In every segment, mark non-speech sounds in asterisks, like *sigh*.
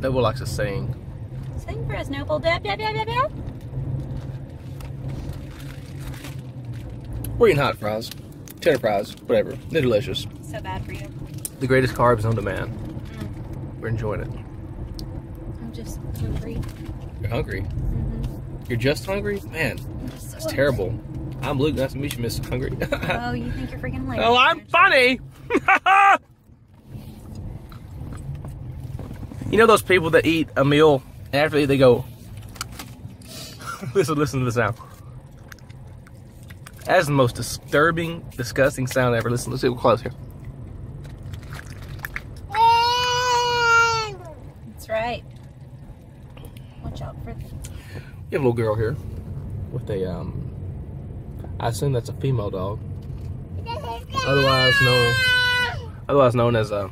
Noble likes to sing. Sing for us, Noble. Dab, dab, dab, dab, dab. We're eating hot fries, cheddar fries, whatever. They're delicious. So bad for you. The greatest carbs on demand. We're enjoying it. I'm just hungry. You're hungry. Mm-hmm. You're just hungry, man. That's terrible. I'm Luke. Nice to meet you, Miss Hungry. Oh, you think you're freaking hilarious. oh, I'm funny. *laughs* you know those people that eat a meal and after they, go. listen, listen to the sound. That is the most disturbing, disgusting sound ever. Listen, let's see. We're close here. That's right. Watch out for. You have a little girl here with a um. I assume that's a female dog, *laughs* otherwise known, otherwise known as a.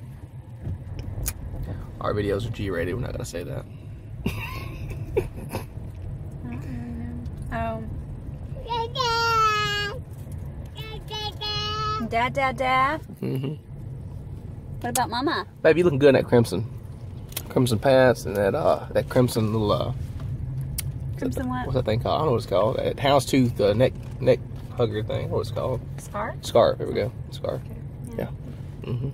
Our videos are G-rated. We're not gonna say that. Oh. Dad, dad, dad. hmm What about Mama? Baby, you looking good in that crimson, crimson pants and that uh that crimson little uh. Crimson what? What's that thing called? I don't know what it's called. That houndstooth uh, neck neck hugger thing. What it's called? Scar? Scarf. Here we go. Scarf. Yeah. hmm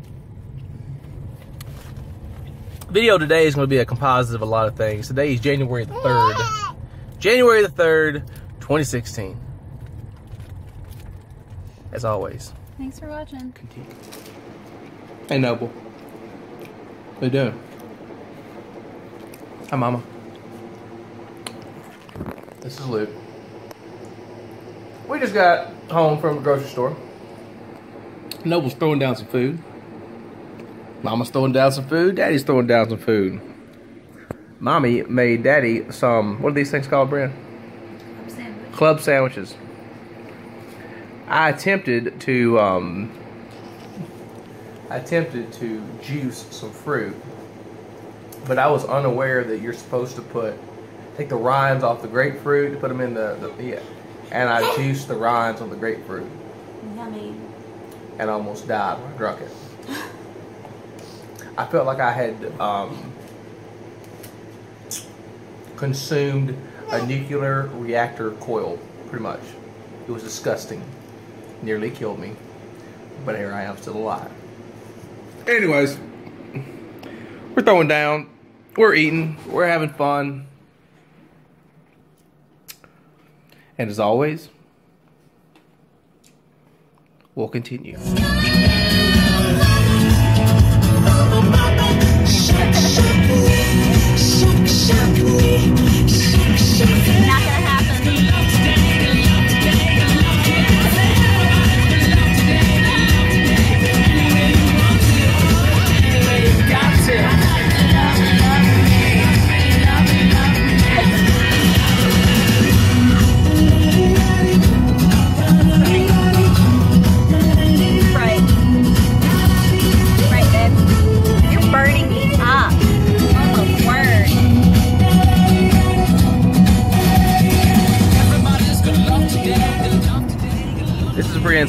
Video today is going to be a composite of a lot of things. Today is January the 3rd. January the 3rd, 2016. As always. Thanks for watching. Continue. Hey, Noble. What you doing? Hi, Mama. This is Luke. We just got home from the grocery store. Noble's throwing down some food. Mama's throwing down some food. Daddy's throwing down some food. Mommy made Daddy some, what are these things called, Brienne? Club sandwiches. I attempted to, um, I attempted to juice some fruit, but I was unaware that you're supposed to put, take the rinds off the grapefruit, to put them in the, the yeah, and I juiced the rinds on the grapefruit Yummy. and almost died when I drank it. I felt like I had um, consumed a nuclear reactor coil, pretty much. It was disgusting. Nearly killed me. But here I am, still alive. Anyways, we're throwing down. We're eating. We're having fun. And as always, we'll continue.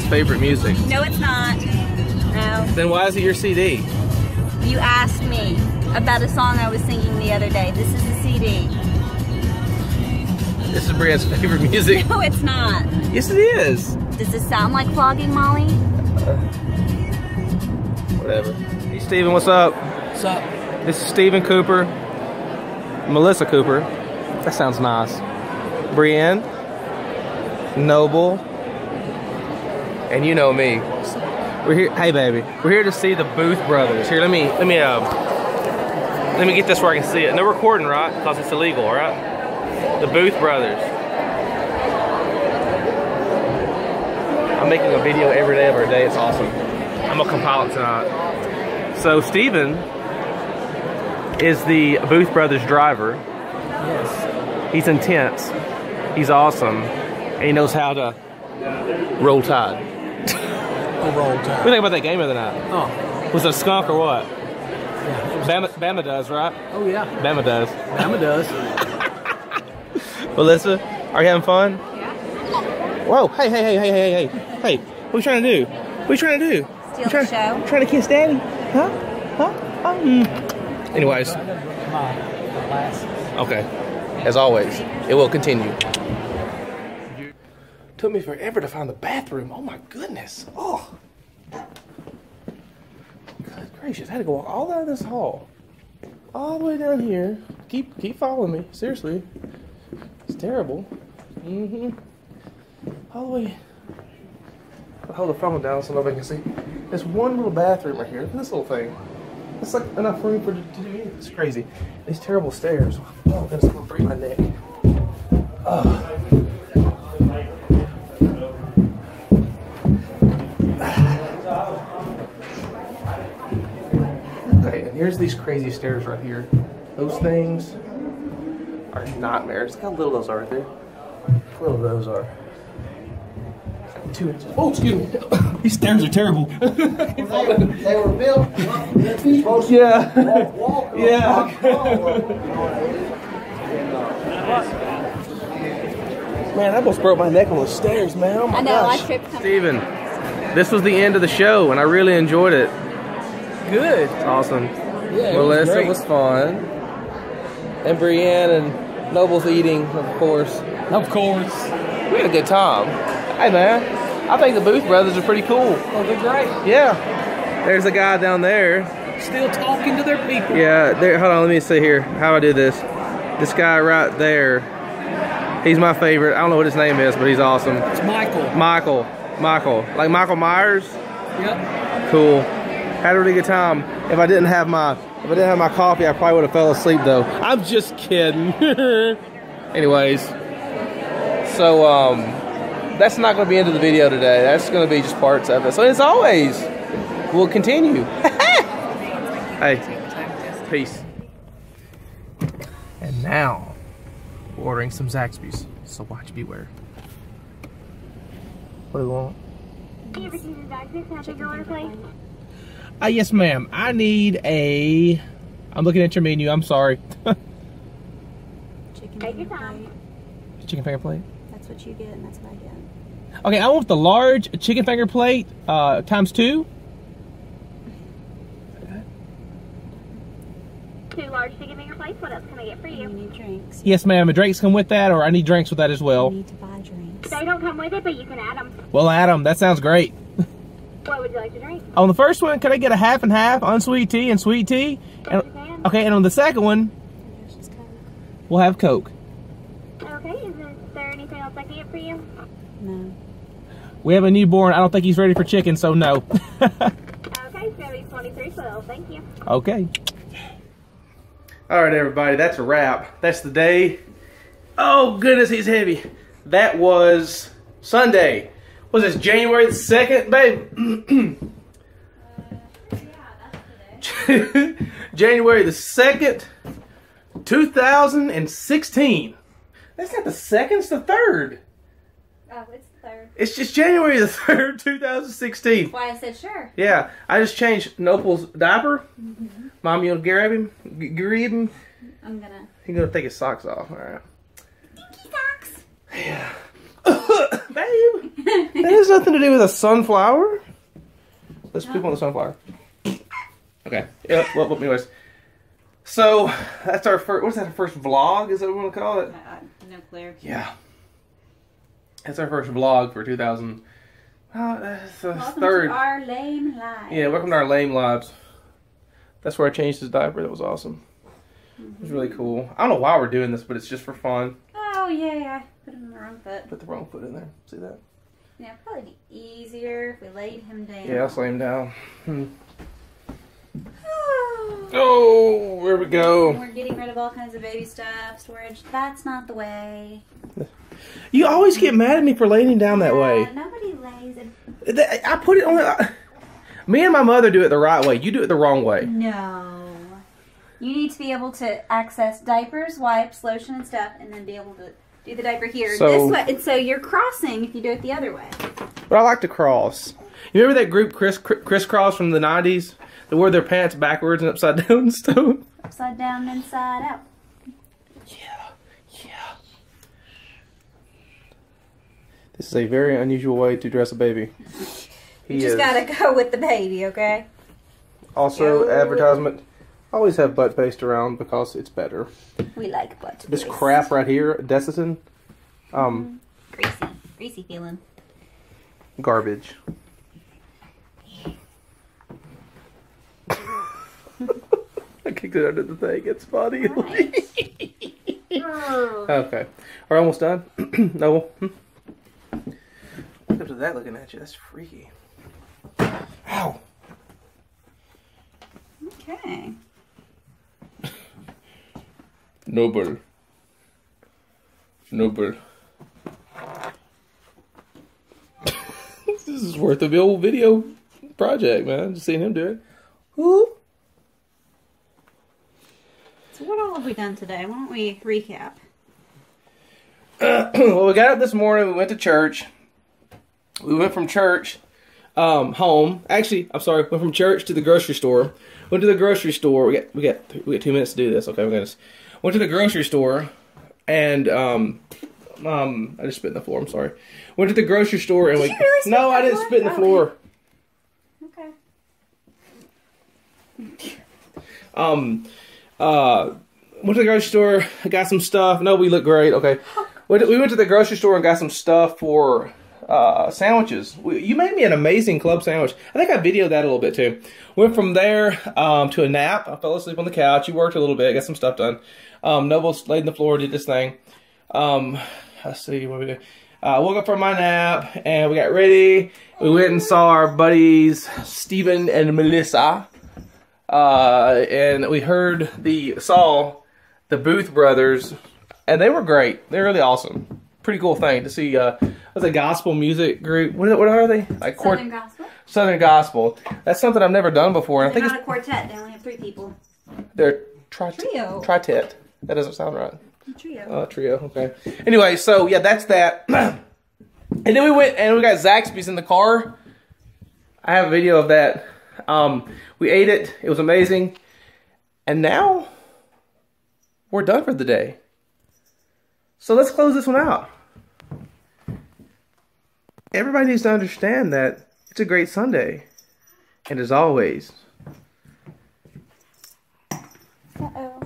This favorite music. No, it's not. No. Then why is it your CD? You asked me about a song I was singing the other day. This is a CD. This is Brienne's favorite music. *laughs* No, it's not. yes, it is. Does this sound like flogging Molly? Uh, whatever. Hey, Steven, what's up? What's up? This is Steven Cooper. Melissa Cooper. That sounds nice. Brienne. Noble. And you know me. We're here. Hey, baby. We're here to see the Booth Brothers. Here, let me, let me, um, let me get this where I can see it. No recording, right? Because it's illegal, all right? The Booth Brothers. I'm making a video every day of our day. It's awesome. I'm gonna compile it tonight. So Steven is the Booth Brothers driver. Yes. He's intense. He's awesome. And he knows how to roll tide. *laughs* A roll What do you time. think about that game of the night? Oh, Was it a skunk or what? yeah. Bama, Bama does, right? Oh, yeah. Bama does. Bama does. *laughs* Melissa, are you having fun? Yeah. Whoa, hey, hey, hey, hey, hey, hey. Hey, what are you trying to do? What are you trying to do? Steal You trying, the show. Trying to kiss daddy? Huh? Huh? huh? Mm. Anyways, okay. As always, it will continue. Took me forever to find the bathroom. Oh my goodness. Oh. Good gracious. I had to go all down this hall. All the way down here. Keep keep following me. Seriously. It's terrible. Mm-hmm. All the way. I'll hold the phone down so nobody can see. There's one little bathroom right here. This little thing. It's like enough room for to do. It's crazy. These terrible stairs. Oh I'm gonna break my neck. Okay, and here's these crazy stairs right here. Those things are nightmares. Look how little those are right there. How little those are. Two inches. Oh, excuse me. *laughs* these stairs are terrible. *laughs* They were built, they're supposed yeah. walk. *laughs* Yeah. Man, I almost broke my neck on the stairs, man. Oh my I know, gosh. I tripped coming. Steven, this was the end of the show, and I really enjoyed it. Good. Awesome. Yeah, Melissa was was fun. And Brienne and Noble's eating, of course. Of course. We had a good time. Hey, man. I think the Booth brothers are pretty cool. Oh, they're great. Yeah. There's a guy down there. Still talking to their people. Yeah, there. Hold on, let me see here. How I do this? This guy right there. He's my favorite. I don't know what his name is, but he's awesome. It's Michael. Michael. Michael. Like Michael Myers. Yep. Cool. Had a really good time. If I didn't have my if I didn't have my coffee, I probably would have fell asleep though. I'm just kidding. *laughs* Anyways, so um, that's not going to be into the video today. That's going to be just parts of it. So as always, we'll continue. *laughs* hey, peace. And now, we're ordering some Zaxby's. So watch, beware. What do you want? Uh, yes, ma'am. I need a. I'm looking at your menu. I'm sorry. Chicken Take your finger time. plate. Chicken finger plate. That's what you get, and that's what I get. Okay, I want the large chicken finger plate uh, times two. Two large chicken finger plates. What else can I get for You you? need drinks. Yes, ma'am. The drinks come with that, or I need drinks with that as well. You well. need to buy drinks. They don't come with it, but you can add them. Well, Adam, that sounds great. What would you like to drink? On the first one, can I get a half and half unsweet tea and sweet tea? And, you can. okay, and on the second one, Coke. we'll have Coke. Okay, is there anything else I can get for you? No. We have a newborn. I don't think he's ready for chicken, so no. *laughs* Okay, it's gonna be twenty-three twelve. Thank you. Okay. All right, everybody, that's a wrap. That's the day. Oh, goodness, he's heavy. That was Sunday. Was this January the 2nd, babe? *clears throat* January the 2nd, 2016. That's not the second, it's the third. Oh, it's the third. It's just January the 3rd, 2016. Why I said sure. Yeah, I just changed Noble's diaper. Mom, you to grab him? G- grab him? I'm gonna. He's gonna take his socks off. All right. Socks. Yeah. Babe, that has nothing to do with a sunflower. Let's poop on the sunflower. Okay. Yeah. Well, anyways. So that's our first. What's that? Our first vlog? Is that what we want to call it? Uh, no clear. Yeah. That's our first vlog for 2000. Oh, uh, that's the Welcome third. to our lame lives. Yeah, welcome to our lame lives. That's where I changed his diaper. That was awesome. It was really cool. I don't know why we're doing this, but it's just for fun. Oh yeah, yeah. Put him on the wrong foot. Put the wrong foot in there. See that? Yeah, probably be easier if we laid him down. Yeah, I'll lay him down. Hmm. *sighs* Oh, where we go. We're getting rid of all kinds of baby stuff, storage. That's not the way. You always get mad at me for laying him down that Uh, way. nobody lays it. I put it on. The, me and my mother do it the right way. You do it the wrong way. No. You need to be able to access diapers, wipes, lotion, and stuff, and then be able to do the diaper here So- this way. And so you're crossing if you do it the other way. But I like to cross. You remember that group Kris Kross from the '90s? That wore their pants backwards and upside *laughs* down and stuff. Upside down, inside out. Yeah, yeah. This is a very unusual way to dress a baby. He You just is gotta go with the baby, okay? also advertisement. Always have butt paste around because it's better. We like butt. This crap right here, Desitin, um, Greasy. Greasy feeling. garbage. I kicked it under the thing. It's funny. *laughs* okay. We're almost done? no. Look up to that looking at you. That's freaky. Ow. Okay. Noble. Noble. *laughs* this is worth a whole video project, man. Just seeing him do it. Woo. So what all have we done today? Why don't we recap? *clears throat* well, we got up this morning. We went to church. We went from church um, home. Actually, I'm sorry. Went from church to the grocery store. Went to the grocery store. We got we got we got two minutes to do this. Okay, we got this. Went to the grocery store, and um, um, I just spit in the floor. I'm sorry. Went to the grocery store and Did we. really no, I didn't floor? spit in the Okay. floor. Okay. *laughs* Um, uh, went to the grocery store. Got some stuff. No, we look great. Okay, we we went to the grocery store and got some stuff for uh, sandwiches. You made me an amazing club sandwich. I think I videoed that a little bit too. Went from there um, to a nap. I fell asleep on the couch. You worked a little bit. Got some stuff done. Um, Noble laid in the floor, did this thing. Um, let's see what we did. Uh, woke up from my nap and we got ready. We went and saw our buddies Stephen and Melissa uh, and we heard the saw the Booth brothers, and they were great. They're really awesome. Pretty cool thing to see. Uh, was a gospel music group. What, what are they? Like Southern Gospel. Southern gospel. That's something I've never done before. They're think not it's a quartet. They only have three people. they're tri- Trio. tritet. That doesn't sound right. Trio. Uh, trio. Okay. Anyway, so yeah, that's that. *clears throat* and then we went and we got Zaxby's in the car. I have a video of that. Um, we ate it. It was amazing. And now we're done for the day. So let's close this one out. Everybody needs to understand that it's a great Sunday. And as always, Uh-oh.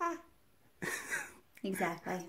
*laughs* Exactly.